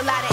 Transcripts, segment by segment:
a lot of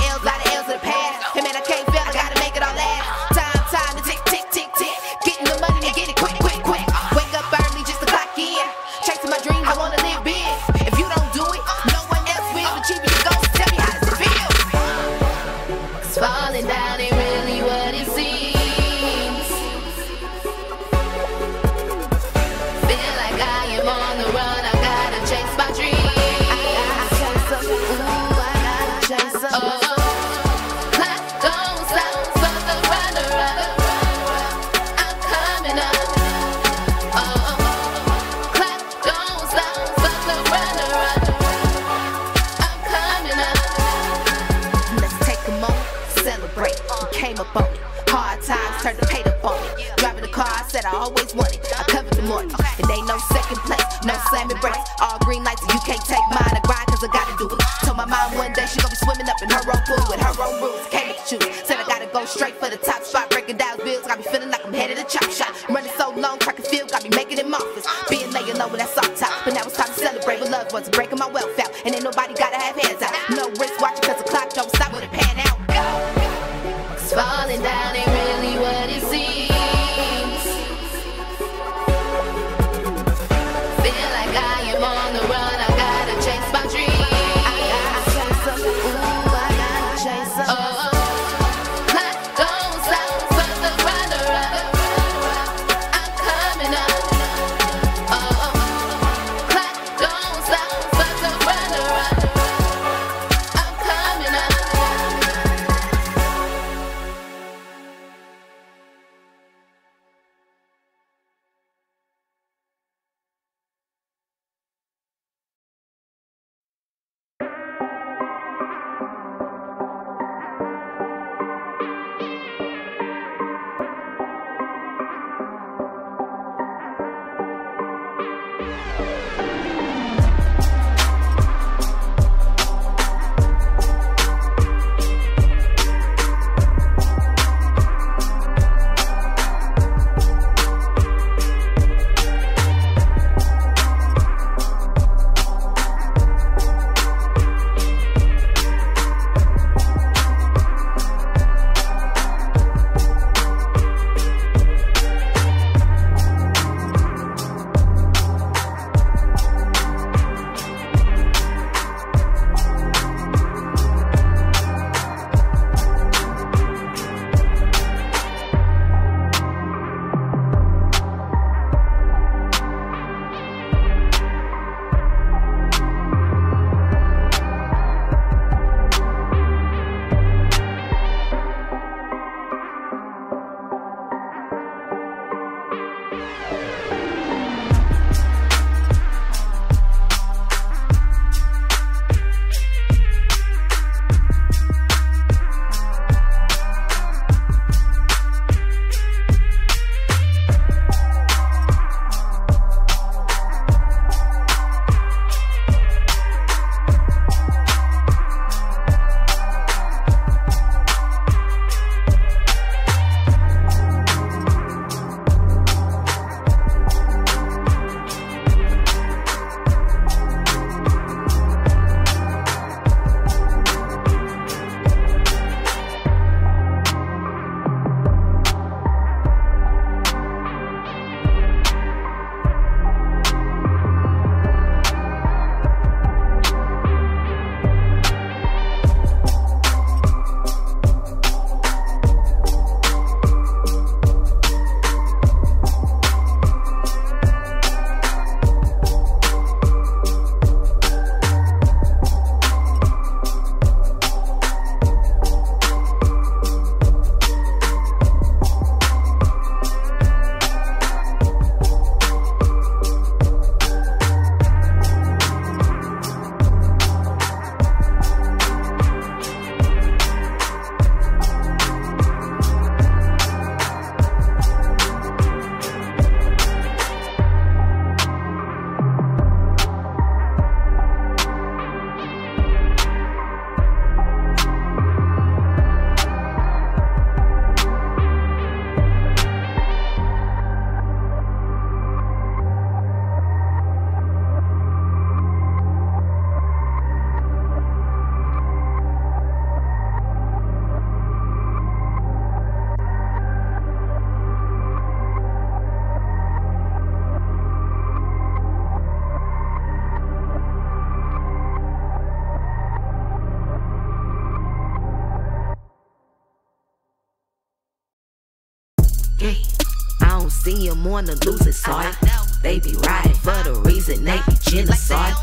on the losing side. They be riding for the reason they be genocide.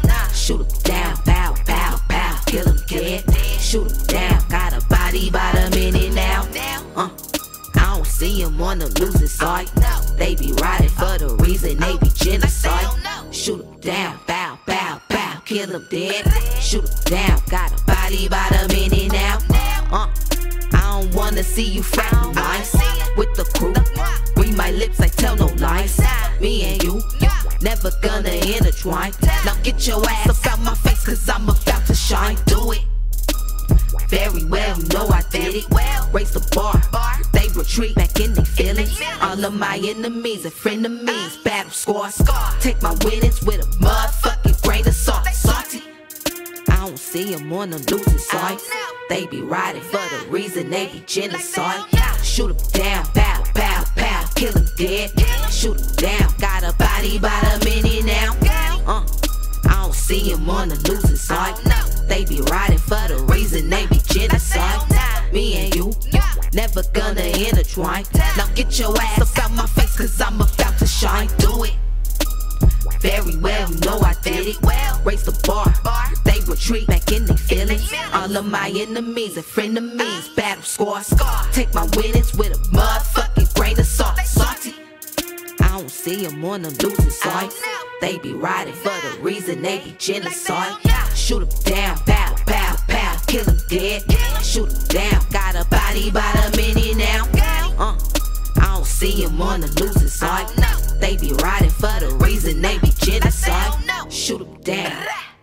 Gonna intertwine. Now get your ass up out my face, cause I'm about to shine. Do it. Very well, know I did it. Well, Raise the bar, they retreat back in their feelings. All of my enemies and frenemies, battle scars. Take my winnings with a motherfucking grain of salt. Salty. I don't see them on the losing side. They be riding for the reason they be genocide. Shoot 'em down, pow, kill 'em dead. Shoot down, got a body by the minute now. Uh, I don't see 'em on the losing side. They be riding for the reason they be genocide. Me and you, never gonna intertwine. Now get your ass up out my face, cause I'm about to shine. Do it. Very well, you know I did it. Well, Raise the bar, they retreat back in their feelings. All of my enemies and frenemies, battle scars. Take my winnings with a motherfucking grain of salt. Salty. I don't see them on the losing side. They be riding for the reason they be genocide. Shoot 'em down, pow, pow, pow, kill 'em dead. Shoot 'em down, got a body by the minute now. Uh, I don't see 'em on the losing side. They be riding for the reason they be genocide. Shoot 'em down.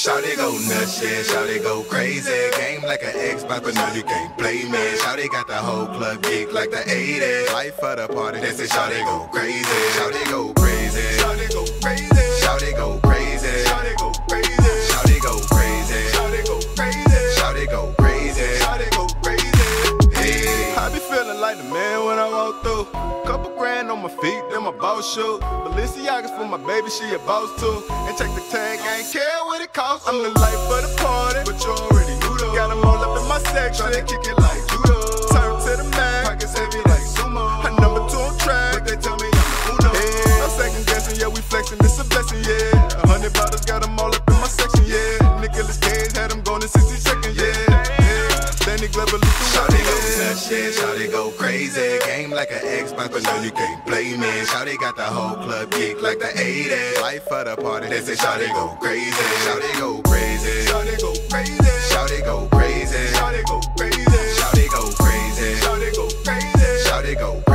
Shawty go nuts, yeah, shawty go crazy. Game like an Xbox, but no, you can't play me. Shawty got the whole club geek like the 80s. Life for the party, they say shawty go crazy. Shawty go crazy. Shawty go crazy. Shawty go crazy. Shawty go crazy. Shawty go crazy. Shawty go crazy. Shawty go I be feeling like the man when I walk through. Couple grand on my feet, then my boss shoe. Balenciagas for my baby, she a boss too. And check the tag, I ain't care what it costs. I'm the life of the party, but you already knew though. Got 'em all up in my section, tryna kick it like judo. Turn to the max, pockets heavy like sumo. I number two on track, but they tell me I'm the uno. Yeah, I'm second guessing, yeah, we flexing, it's a blessing, yeah. A hundred bottles got 'em all up in my section, yeah. Nicolas Cage had 'em going in 60 seconds, yeah, shawty go crazy. Game like an Xbox, but no, you can't play me. Shawty got the whole club geek like the 80s. Life for the party, they say shawty go crazy. Shawty go crazy. Shawty go crazy. Shawty go crazy. Shawty go crazy. Shawty go crazy. Shawty go crazy. Shawty go crazy.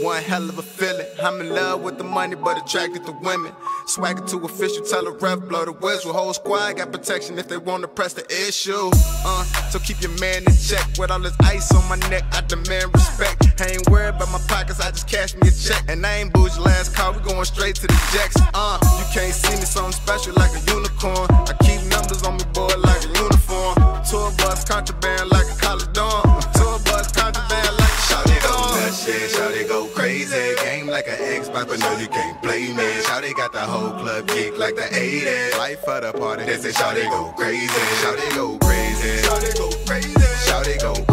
One hell of a feeling. I'm in love with the money, but attracted to women. Swagger to official, tell a ref, blow the whistle. Whole squad got protection if they wanna press the issue. Uh, so keep your man in check. With all this ice on my neck, I demand respect. I ain't worried about my pockets, I just cash me a check. And I ain't bougie last call, we going straight to the jacks. Uh, you can't see me something special like a unicorn. I keep numbers on me, boy, like a uniform. Tour bus contraband like a college dorm. The whole club geek like the 80s. Life for the party, they say shawty go crazy. Shawty go crazy. Shawty go crazy. Shawty go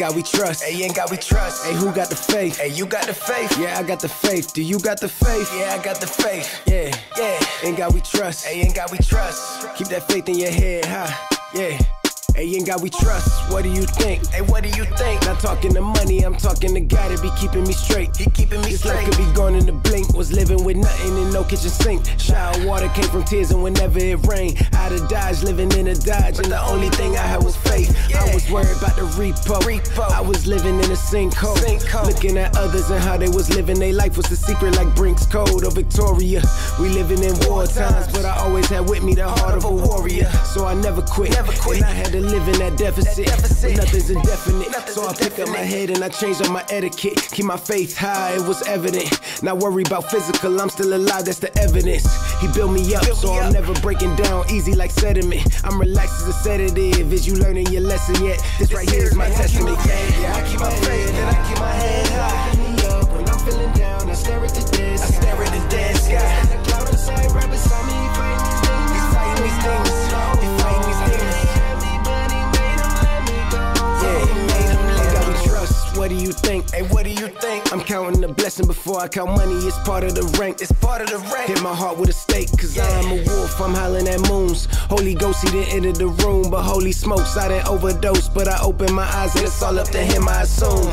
God we trust. Hey, in God we trust. Hey, who got the faith? Hey, you got the faith. Yeah, I got the faith. Do you got the faith? Yeah, I got the faith. Yeah, Yeah. in God we trust. Hey, in God we trust. Keep that faith in your head huh? Yeah. Hey, in God we trust. What do you think? Hey, what do you think? Not talking to money, I'm talking to God that be keeping me straight. He keeping me This life straight. could be gone in a blink. Was living with nothing and no kitchen sink. Shower water came from tears, and whenever it rained, out of Dodge, living in a Dodge. And the only thing I had was faith. I was worried about the repo. Repo. I was living in a sinkhole. Sinkhole. Looking at others and how they was living their life was a secret, like Brink's Code or Victoria. We living in war times, but I always had with me the heart of a warrior. So I never quit. Never quit. And I had to live in that deficit. That deficit. Nothing's indefinite. Nothing's so I pick up my head and I changed all my etiquette. Keep my faith high, it was evident. Not worry about physical, I'm still alive, that's the evidence. He built me up, so I'm never breaking down easy like sediment. I'm relaxed as a sedative. Is you learning your lesson yet? This right here is my testament. Yeah, I keep my faith and I keep my head high. Me up when I'm feeling down. I stare at the dead. I stare at the dead sky. The cloud inside, right beside me, fighting these things. He's fighting these things. What do you think? Hey, what do you think? I'm counting the blessing before I count money. It's part of the rank. It's part of the rank. Hit my heart with a stake, cause Yeah. I'm a wolf, I'm howling at moons. Holy Ghost, he didn't enter the room, but holy smokes, I didn't overdose. But I opened my eyes and it's all up to him, I assume.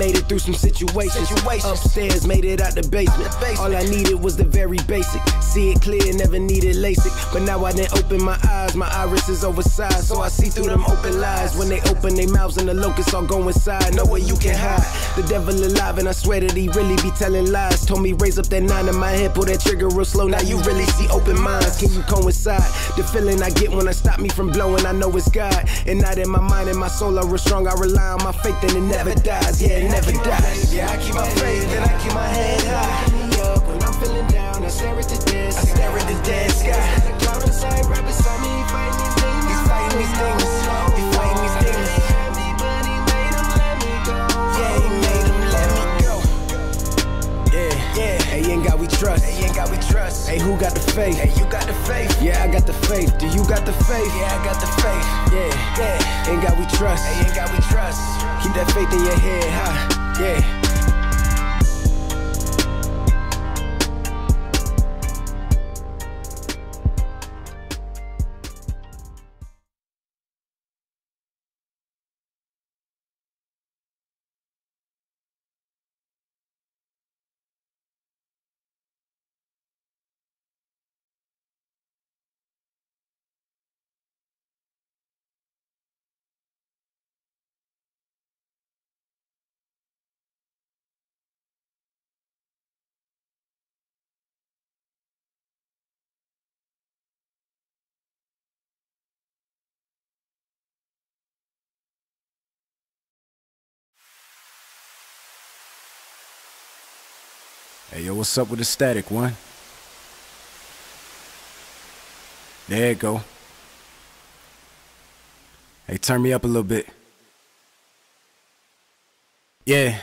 Made it through some situations. Situations. Upstairs, made it out the basement. the basement. All I needed was the very basic. See it clear, never needed LASIK. But now I didn't open my eyes, my iris is oversized. So I see through them open lies. When they open their mouths and the locusts all go inside. No way you can hide. The devil alive, and I swear that he really be telling lies. Told me raise up that nine in my head, pull that trigger real slow. Now you really see open minds. Can you coincide? The feeling I get when I stop me from blowing, I know it's God. And not in my mind and my soul, I real strong. I rely on my faith, and it never dies. Yeah, never dies. Yeah, I keep my faith and I keep my head high. Up when I'm feeling down. I stare at the dead. I stare at the dead sky. The cloud inside, right beside me, fighting these things. He's fighting these things. Hey, in God we trust. Hey, in God we trust. Hey, who got the faith? Hey, you got the faith. Yeah, I got the faith. Do you got the faith? Yeah, I got the faith. Yeah, Yeah. Ain't God we trust. Hey, in God we trust. Keep that faith in your head high. Yeah. Hey, yo, what's up with the static one? There you go. Hey, turn me up a little bit. Yeah.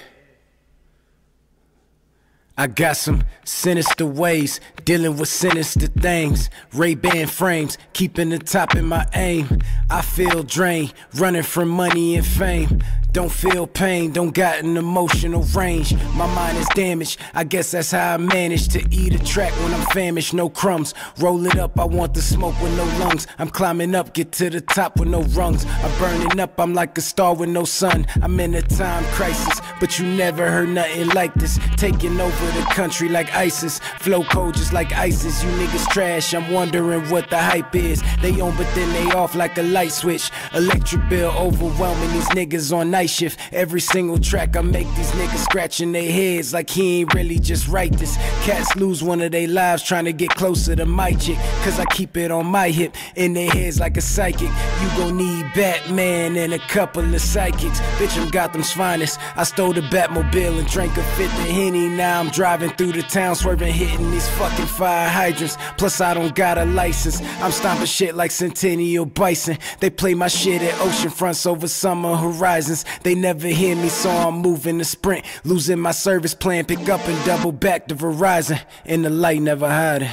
I got some sinister ways, dealing with sinister things. Ray-Ban frames, keeping the top in my aim. I feel drained, running from money and fame. Don't feel pain, don't got an emotional range. My mind is damaged, I guess that's how I manage to eat a track when I'm famished. No crumbs, roll it up, I want the smoke with no lungs. I'm climbing up, get to the top with no rungs. I'm burning up, I'm like a star with no sun. I'm in a time crisis, but you never heard nothing like this. Taking over the country like ISIS. Flow cold just like ISIS. You niggas trash. I'm wondering what the hype is. They on, but then they off like a light switch. Electric bill overwhelming these niggas on night shift. Every single track I make, these niggas scratching their heads like he ain't really just write this. Cats lose one of their lives trying to get closer to my chick. Cause I keep it on my hip, in their heads like a psychic. You gon' need Batman and a couple of psychics. Bitch, I'm Gotham's finest. I stole the Batmobile and drank a fifth of Henny. Now I'm driving through the town, swerving, hitting these fucking fire hydrants. Plus, I don't got a license. I'm stomping shit like Centennial Bison. They play my shit at ocean fronts over summer horizons. They never hear me, so I'm moving the sprint. Losing my service plan, pick up and double back to Verizon. And the light, never hiding.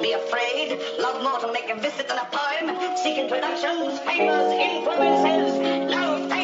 be afraid. Love more to make a visit than a poem. Seek introductions, favors, influences. No